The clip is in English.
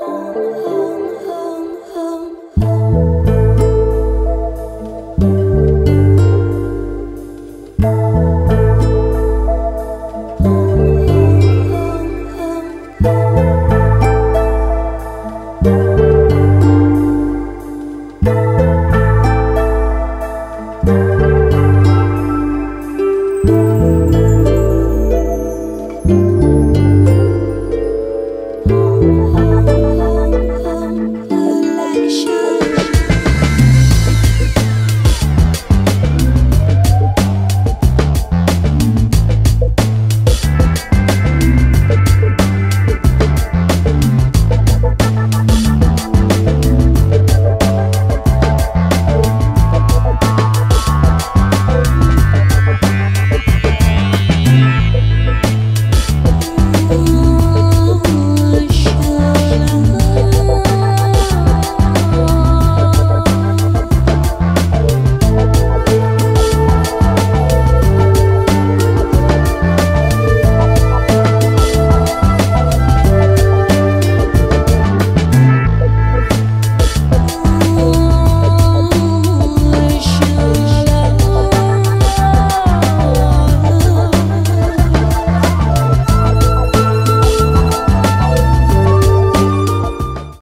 Oh, you.